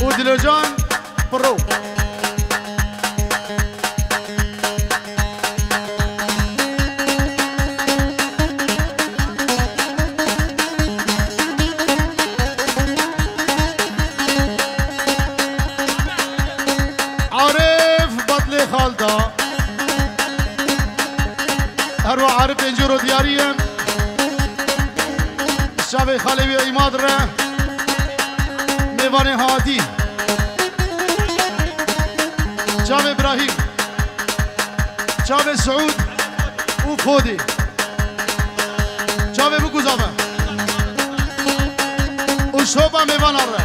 اودیلو جان برو خالدا هر و عارف رو دیاریم شب خالی ایماد رم و فودی جام بگوزامه و شوبا میوان آره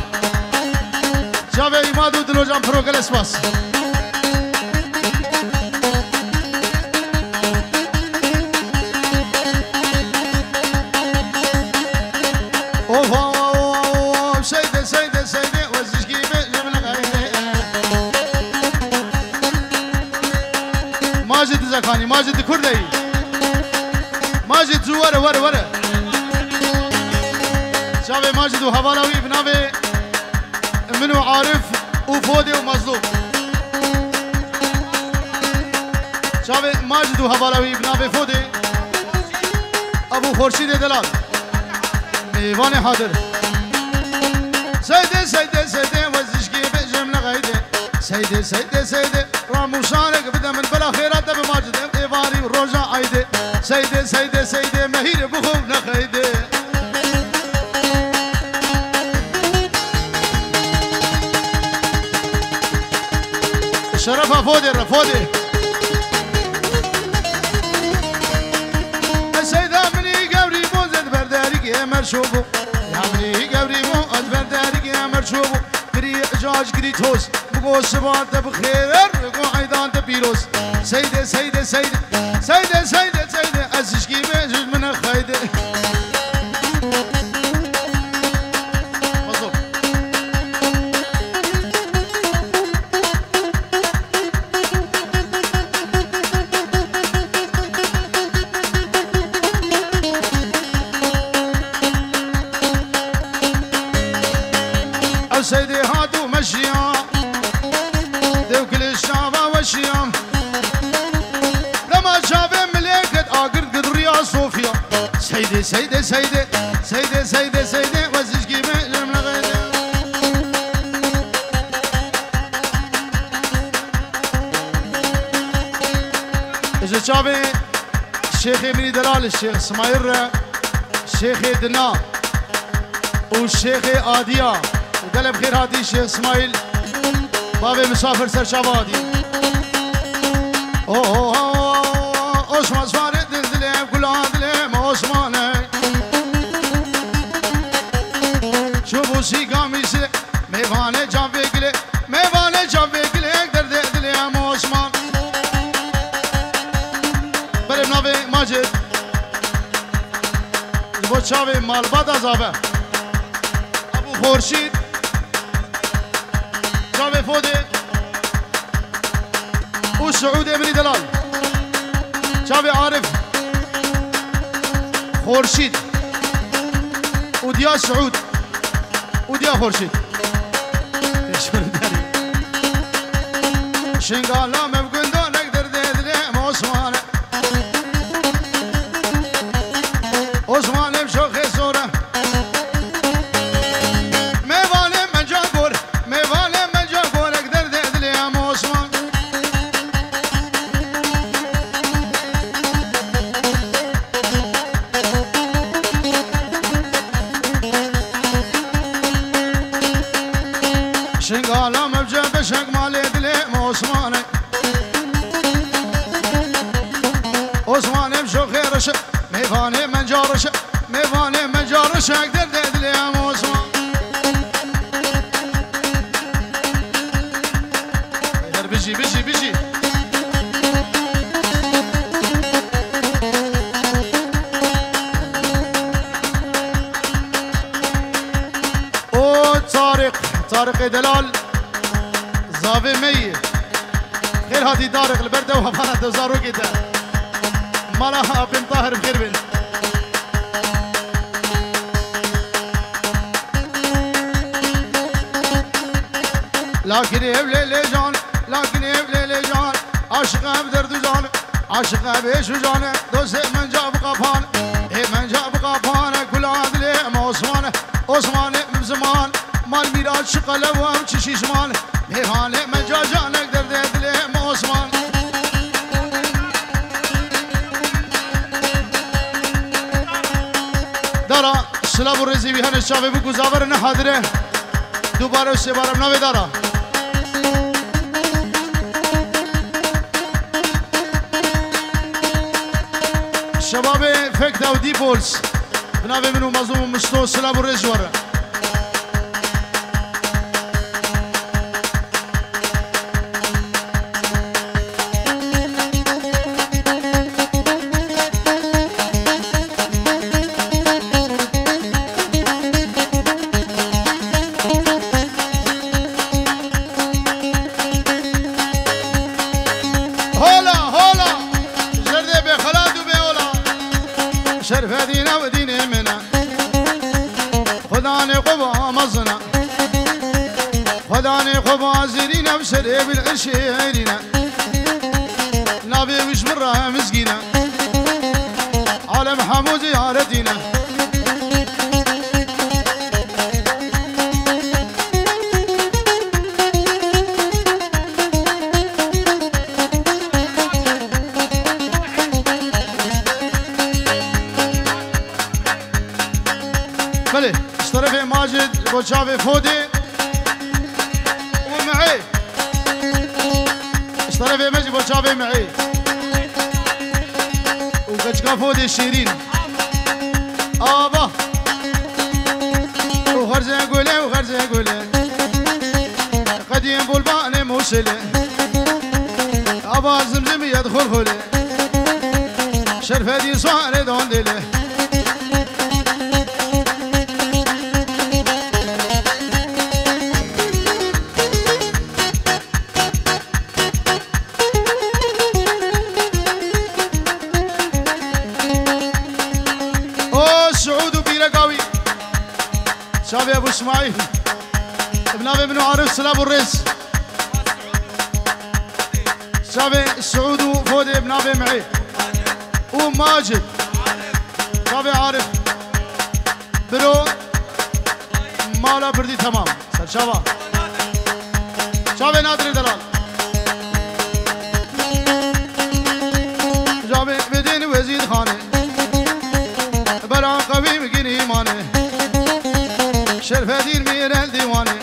جام ایماد و دلو جام پروگل اسپاس زكاني ماجد كردي زو وره وره وره. ماجد و حوالاوی بنامه منو عارف و فوده و مظلوم. شاوه ماجد و حوالاوی بنابه فوده ابو خورشید دلال. میوان حاضر. سیده سیده سیده وزشکی بجم نغیده سیده سیده سیده. رامو شانک بده من بلا خیرات ده ماجد. ایواری و روژا عیده سیده سیده مرشوبو. يا مني قبري مو زد بردارك يا مرشوبو. قري اجاج قري توس بقو سبات بخير بقو عيدان تبيروس سيدة سيدة سيدة سيدة سيدة سيدة أزش كيما جوج من خيدة الشيخ مني دلال الشيخ اسماعيل الشيخ دنا والشيخ آديا وقلب خير هادي الشيخ اسماعيل بابي مسافر سر شبادي اوه اوه سالباد از آبه. ابو خورشید. جام فوده او سعود ابن دلال. جام عارف. خورشید. او دیا سعود. دیا خورشید. شنگالام میوانم شو خیرش میوانم من جارش میوانم من جارش اگر چی شو قلبهم چی من جا لیهانه مجاجانک در دل عثمان دارا سلاب و رزی بیهن شاوه بو گزاور نه حاضره دوباره و سه بارم نوی دارا. شباب فکر داودی بولز بنابه منو مظلوم مشتو سلاب و رزواره شرف دین و دین منا خدا نه قبا مزنا خدا نه قبا زرین و سر بالعشيرنا نبي وش مرة مسكينة. عالم حمود زيارتنا بله وكشكا فودي شيرين آبا وخرزة قولي وخرزة قولي قديم بولباني موسلي أبا زمزم يدخل خلي شرفة دي صار دون دلي مالا بردي تمام سر شافا شافي نادر دلال شافي بدين وزيد خانه بلا قوي مقين إيمانه شرف دين مير الديوانه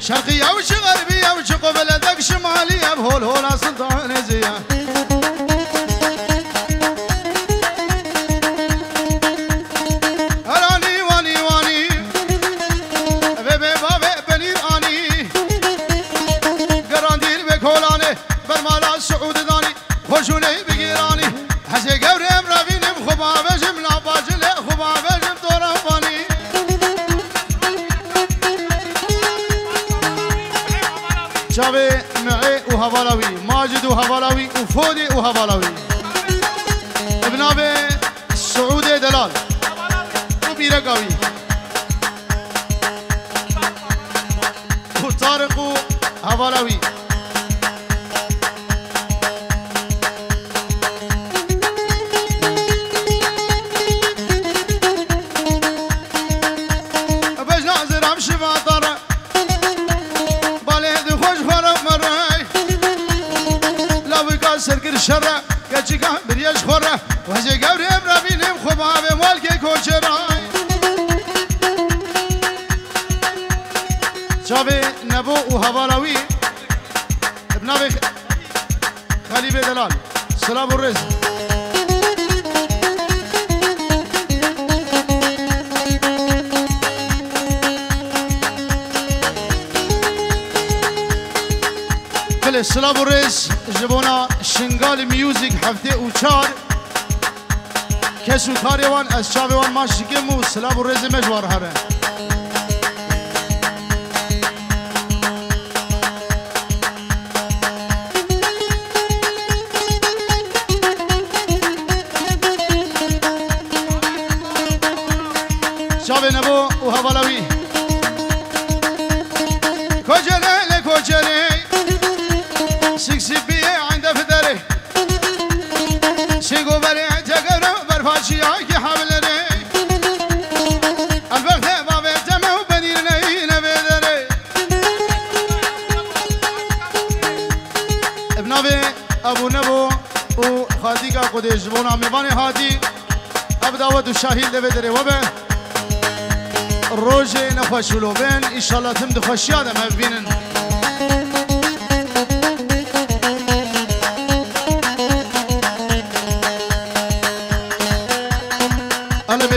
شرقية وش غربية وش قبلتك شمالية بهول هولا سلطان زيا أراني معي وهبلاوي ماجد وهبلاوي وفودي وهبلاوي سلام و رز جبونا شنگال میوزیک هفته و چار کسو کاریوان از چاویوان ما شکم و سلام و رز مجوار هره. وخاديقا قديش بونا ميباني هادي ابداوت الشاهين دبدري وبه روجي نخوشولو بين ان شاء الله تم دخوشياده ما بينن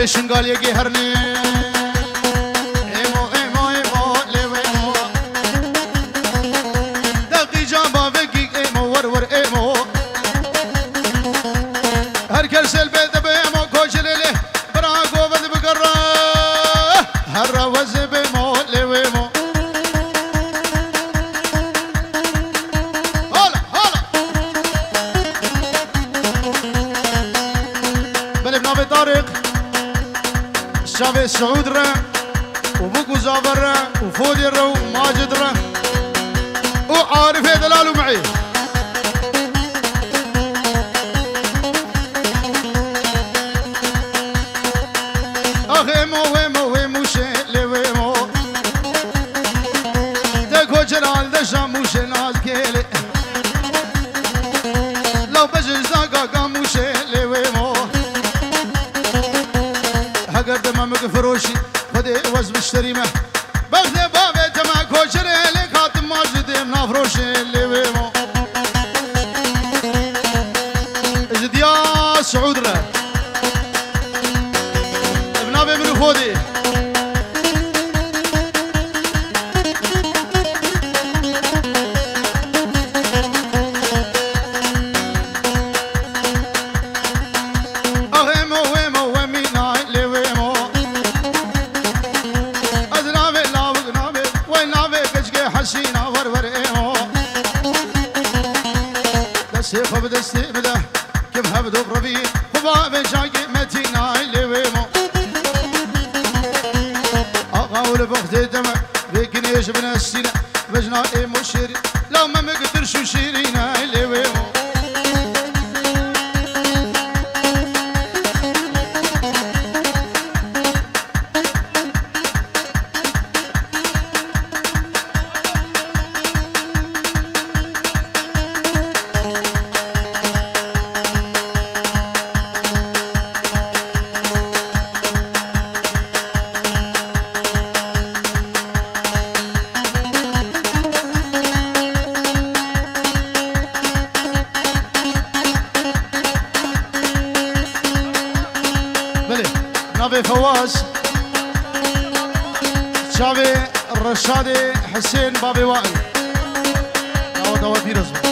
شنگال یکی هرنی شافي سعود را وبوكو زافر را وفودي را وماجد را. وعارف دلال معي Salve, do Rude! بابي وائل دعوة دعوة في رزق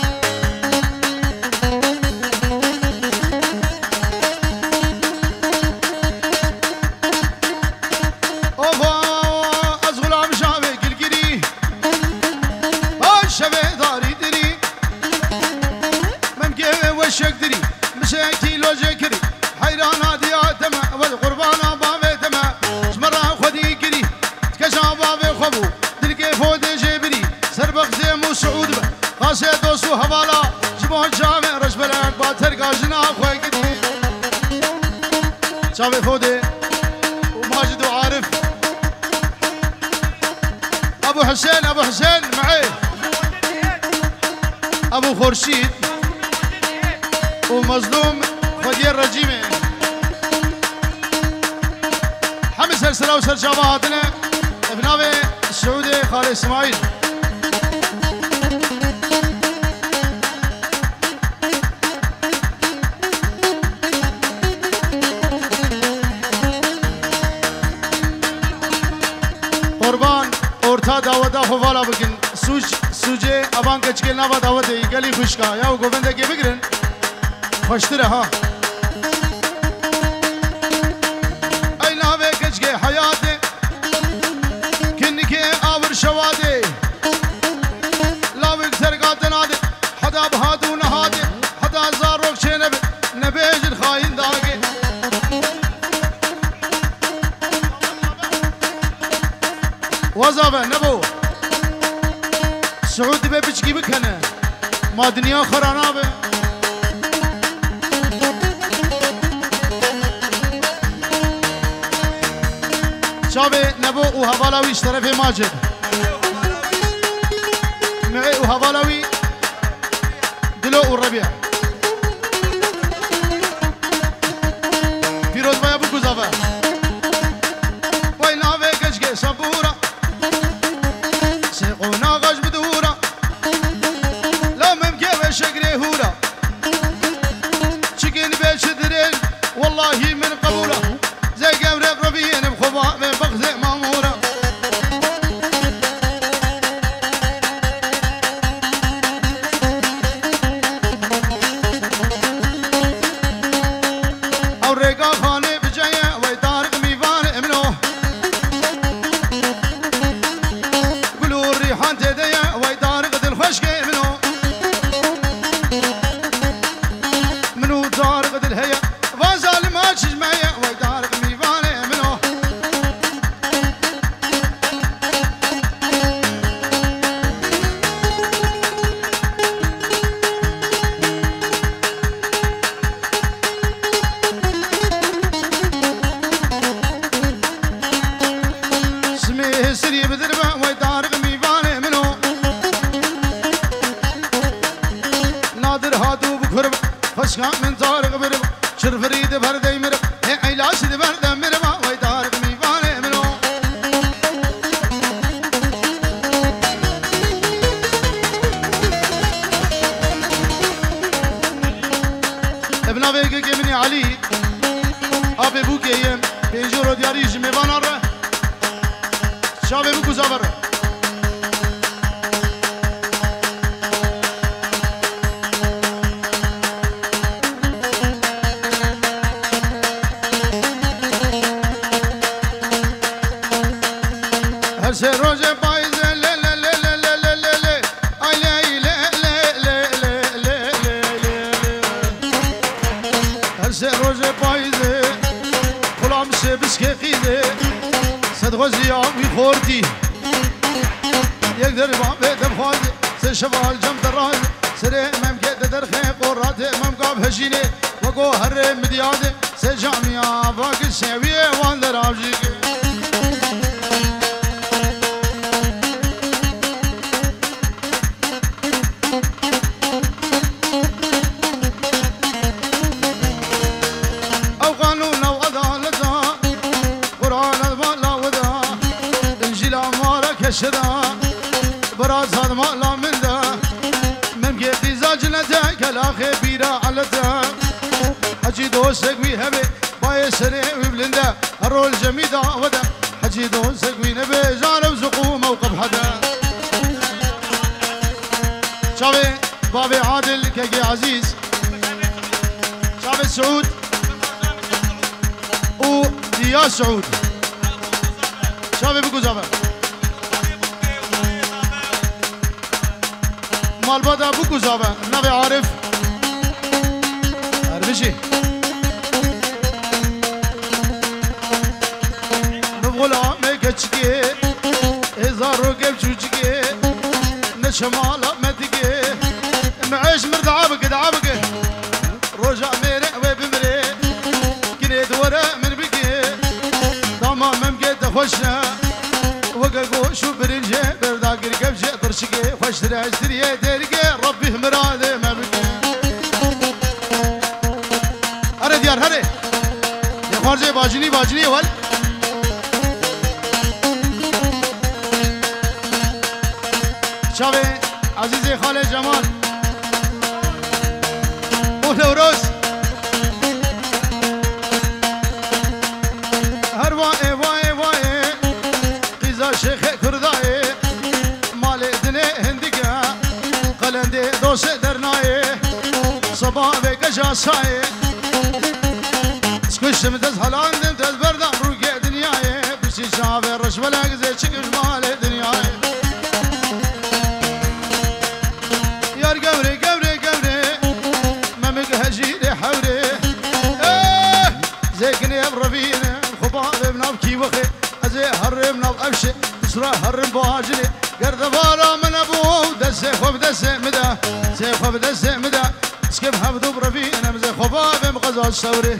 أوفا از غلام شافي قلقلي الشبه داري دري ممكن وشك دري مساكي لو جكري حيران هادي آدم والقربان صافي فودي وماجد وعارف ابو حسين ابو حسين معي. ابو خورشيد ومظلوم خدير الرجيمه حمد سلسله وسر ابناء السعودي خالد اسماعيل का दावत दा फवाला बकिन सुज सुजे अबां कच के ना दावत है गली खुश का या गोविंद के बिगरन फशते रहा ऐ ना वे कच के हया ما دنیا خرانه شابه نبو و هوالاوی طرف ماجد. معي أو حوالاوی دلو أو ربيع سقوي هبي باي سريم وبلندا الرول جميدة ودا حجي دون سقوي نبي جانب زقو موقف حدا شافي بابي عادل كجي عزيز شافي سعود. وديا سعود. شافي بكو زفر مال بدا بكو گزابه نبي عارف. چیه هزار و گل چوچیه نشمال ازا شیخ کردای مال دن هندگا قلندی دوست درنای صبح به کجا سای سکشتم دز هلاندم زي خب دسي مدا سكب هبدو برفي أنا مزي خبابي مقزاز ثوري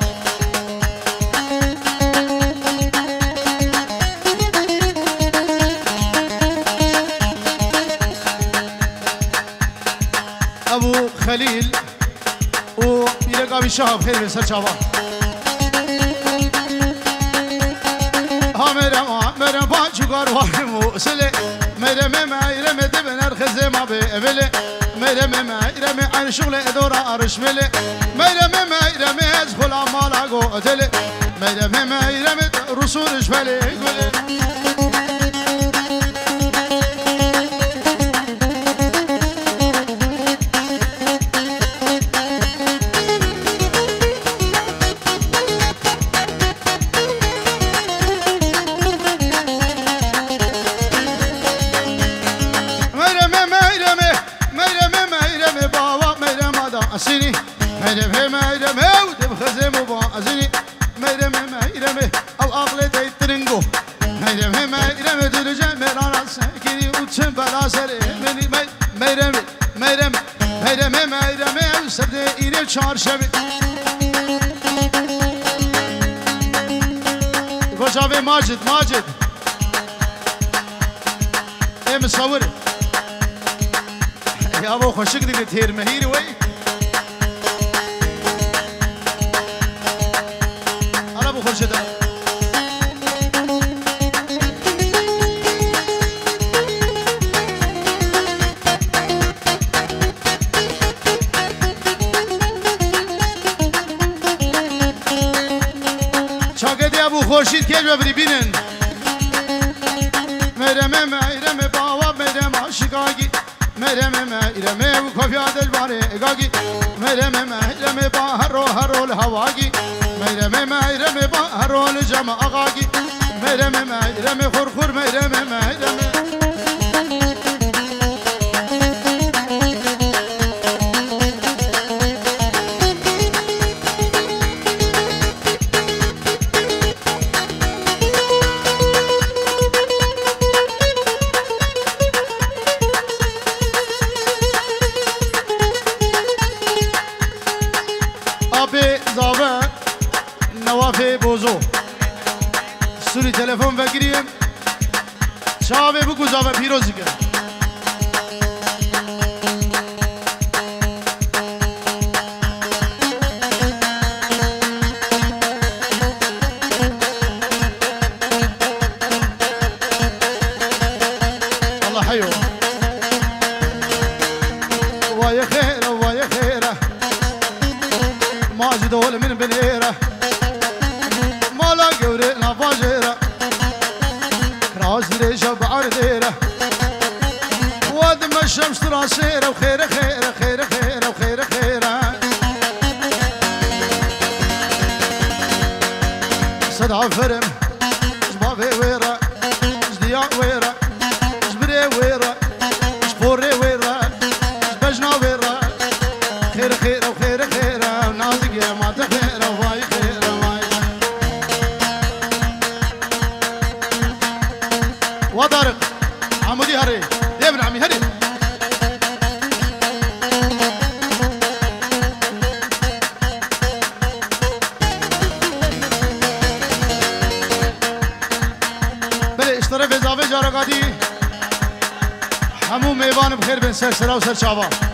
شاب خير بس شاب ها مرا مرا باج قار واحد موصلة مرا ما مرا ما دبن الخزي ما بيقبله مرا ما مرا عن شغل دورة أرشمله مرا ما مرا ما أزغل عمال عقوتله مرا ما مرا رسول شبله گذار پیروزی کنه صدع فرم جبابي ويرا جديا ويرا Her şaban.